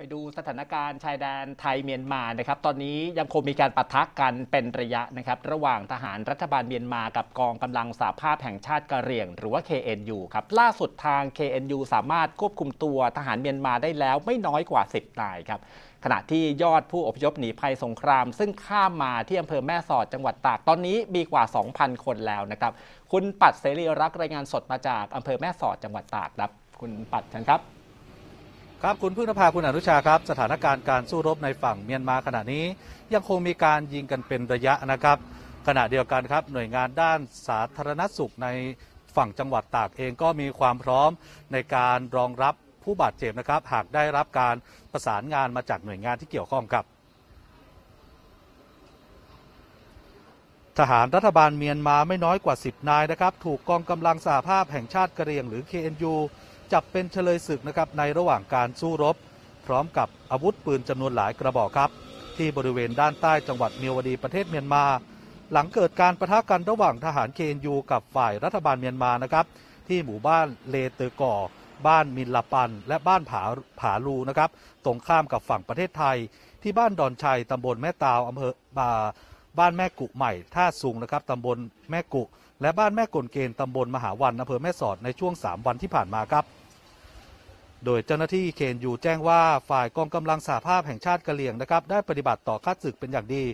ไปดูสถานการณ์ชายแดนไทยเมียนมานะครับ ตอนนี้ยังคงมีการปะทะกันเป็นระยะนะครับ ระหว่างทหารรัฐบาลเมียนมากับกองกำลังสาภาพแห่งชาติกะเหรี่ยง หรือว่า KNU ครับ ล่าสุดทาง KNU สามารถควบคุมตัวทหารเมียนมาได้แล้วไม่น้อยกว่า 10นายครับ ขณะที่ยอดผู้อพยพหนีภัยสงคราม ซึ่งข้ามมาที่อำเภอแม่สอดจังหวัดตากตอนนี้มีกว่า 2,000 คนแล้วนะครับ คุณปัดเสรีรักรายงานสดมาจากอำเภอแม่สอดจังหวัดตากครับ คุณปัดเชิญครับ ครับคุณพึ่งนภาคุณอนุชาครับ สถานการณ์การสู้รบในฝั่งเมียนมาขณะนี้ ยังคงมีการยิงกันเป็นระยะนะครับ ขณะเดียวกันครับ หน่วยงานด้านสาธารณสุขในฝั่งจังหวัดตากเองก็มีความพร้อมในการรองรับผู้บาดเจ็บนะครับ หากได้รับการประสานงานมาจากหน่วยงานที่เกี่ยวข้องครับทหารรัฐบาลเมียนมาไม่น้อยกว่า 10 นายนะครับ ถูกกองกำลังสหภาพแห่งชาติกะเหรี่ยงหรือ KNU จับเป็นเฉลยศึกนะครับในระหว่างการสู้รบ พร้อมกับอาวุธปืนจำนวนหลายกระบอกครับ ที่บริเวณด้านใต้จังหวัดเมียวดีประเทศเมียนมา หลังเกิดการประทะกันระหว่างทหาร KNU กับฝ่ายรัฐบาลเมียนมานะครับที่หมู่บ้านเลเตอก่อ บ้านมินลาปัน และบ้านผาผาลูนะครับตรงข้ามกับฝั่งประเทศไทย ที่บ้านดอนชัยตำบลแม่ตาวอำเภอบาบ้านแม่กุใหม่ท่าซุงนะครับตำบลแม่กุและบ้านแม่กลเกณฑ์ตำบลมหาวันอำเภอแม่สอดในช่วง 3 วันที่ผ่านมาครับ โดยเจ้าหน้าที่เคนยูแจ้งว่าฝ่ายกองกำลังสหภาพแห่งชาติกะเหรี่ยงนะครับได้ปฏิบัติต่อข้าศึกเป็นอย่างดี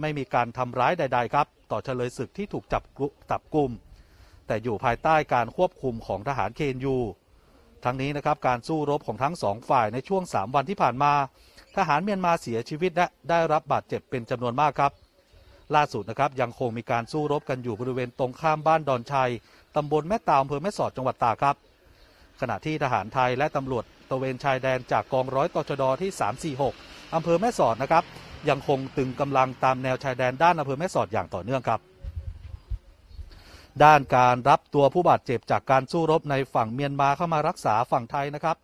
ไม่มีการทำร้ายใด ๆ ครับ ต่อเฉลยศึกที่ถูกจับกุจับกลุ่ม แต่อยู่ภายใต้การควบคุมของทหารเคนยูทั้งนี้นะครับการสู้รบของทั้งสองฝ่ายในช่วง 3 วันที่ผ่านมา ทหารเมียนมาเสียชีวิตและได้รับบาดเจ็บเป็นจำนวนมากครับ ล่าสุดนะครับยังคงมีการสู้รบกันอยู่บริเวณตรงข้ามบ้านดอนชัยตำบลแม่ตาวอำเภอแม่สอดจังหวัดตากครับ ขณะที่ทหารไทยและตำรวจตะเวนชายแดนจากกองร้อยตชดที่ 346 อำเภอแม่สอดนะครับ ยังคงตึงกำลังตามแนวชายแดนด้านอำเภอแม่สอดอย่างต่อเนื่องครับ ด้านการรับตัวผู้บาดเจ็บจากการสู้รบในฝั่งเมียนมาเข้ามารักษาฝั่งไทยนะครับ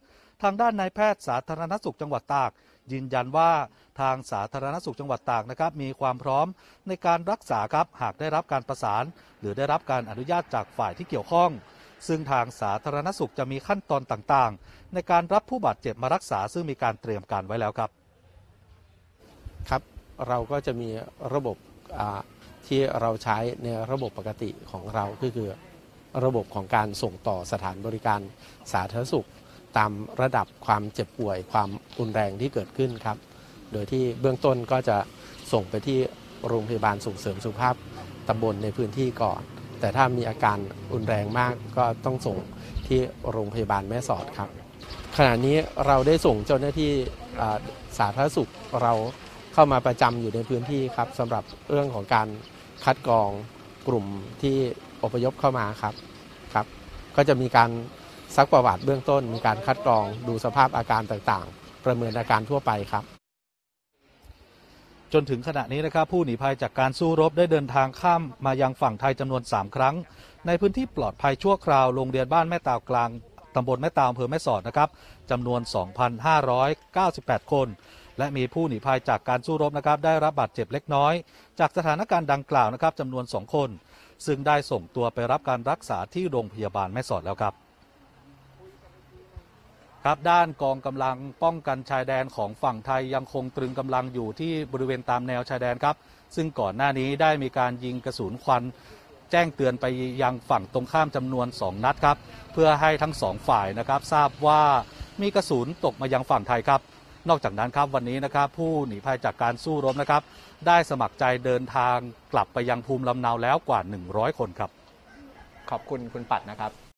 ทางด้านนายแพทย์สาธารณสุขจังหวัดตากยืนยันว่าทางสาธารณสุขจังหวัดตากนะครับมีความพร้อมในการรักษาครับหากได้รับการประสาน หรือได้รับการอนุญาตจากฝ่ายที่เกี่ยวข้อง ซึ่งทางสาธารณสุขจะมีขั้นตอนต่างๆ ในการรับผู้บาดเจ็บมารักษาซึ่งมีการเตรียมการไว้แล้วครับครับเราก็จะมีระบบที่เราใช้ในระบบปกติของเราก็คือระบบของการส่งต่อสถานบริการสาธารณสุข ตามระดับความเจ็บป่วย ความรุนแรงที่เกิดขึ้นครับ โดยที่เบื้องต้นก็จะส่งไปที่โรงพยาบาลส่งเสริมสุขภาพตำบลในพื้นที่ก่อน แต่ถ้ามีอาการรุนแรงมากก็ต้องส่งที่โรงพยาบาลแม่สอดครับ ขณะนี้เราได้ส่งเจ้าหน้าที่สาธารณสุขเราเข้ามาประจำอยู่ในพื้นที่ครับสำหรับเรื่องของการคัดกรองกลุ่มที่อพยพเข้ามาครับครับ ก็จะมีการซักประวัติเบื้องต้น มีการคัดกรองดูสภาพอาการต่างๆ ประเมินอาการทั่วไปครับ จนถึงขณะนี้นะครับผู้หนีภัยจากการสู้รบได้เดินทางข้ามมายังฝั่งไทยจำนวน 3 ครั้ง ในพื้นที่ปลอดภัยชั่วคราวโรงเรียนบ้านแม่ตาวกลางตำบลแม่ตาวอำเภอแม่สอดนะครับจำนวน 2,598 คน และมีผู้หนีภัยจากการสู้รบนะครับได้รับบาดเจ็บเล็กน้อย จากสถานการณ์ดังกล่าวนะครับจำนวน 2 คน ซึ่งได้ส่งตัวไปรับการรักษาที่โรงพยาบาลแม่สอดแล้วครับ ครับด้านกองกำลังป้องกันชายแดนของฝั่งไทยยังคงตรึงกำลังอยู่ที่บริเวณตามแนวชายแดนครับ ซึ่งก่อนหน้านี้ได้มีการยิงกระสุนควัน แจ้งเตือนไปยังฝั่งตรงข้ามจำนวน 2 นัดครับ เพื่อให้ทั้งสองฝ่ายนะครับทราบว่ามีกระสุนตกมายังฝั่งไทยครับ นอกจากนั้นครับวันนี้นะครับ ผู้หนีภัยจากการสู้รบนะครับ ได้สมัครใจเดินทางกลับไปยังภูมิลำเนาแล้วกว่า 100 คนครับ ขอบคุณคุณปัดนะครับ